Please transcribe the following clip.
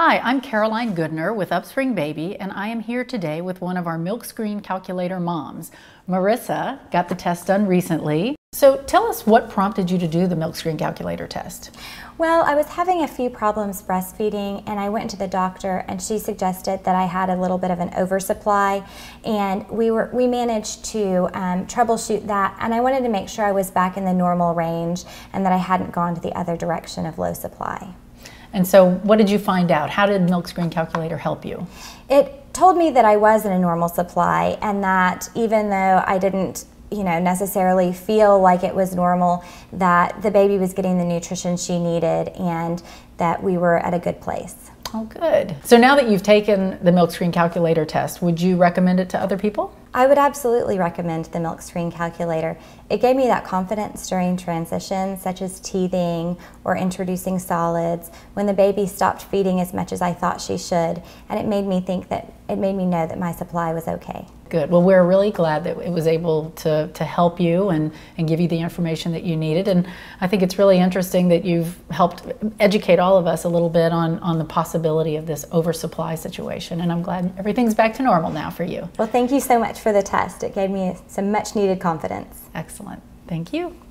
Hi, I'm Caroline Goodner with UpSpring Baby, and I am here today with one of our Milkscreen calculator moms. Marissa got the test done recently. So tell us what prompted you to do the Milkscreen calculator test. Well, I was having a few problems breastfeeding, and I went to the doctor, and she suggested that I had a little bit of an oversupply, and we were we managed to um, troubleshoot that, and I wanted to make sure I was back in the normal range and that I hadn't gone to the other direction of low supply. And so, what did you find out? How did Milkscreen Calculator help you? It told me that I was in a normal supply, and that even though I didn't you know necessarily feel like it was normal that the baby was getting the nutrition she needed and that we were at a good place. Oh, good. So now that you've taken the Milkscreen calculator test, would you recommend it to other people? I would absolutely recommend the Milkscreen calculator. It gave me that confidence during transitions, such as teething or introducing solids, when the baby stopped feeding as much as I thought she should, and it made me think that it made me know that my supply was okay. Good. Well, we're really glad that it was able to, to help you and, and give you the information that you needed. And I think it's really interesting that you've helped educate all of us a little bit on, on the possibility of this oversupply situation. And I'm glad everything's back to normal now for you. Well, thank you so much for the test. It gave me some much needed confidence. Excellent. Thank you.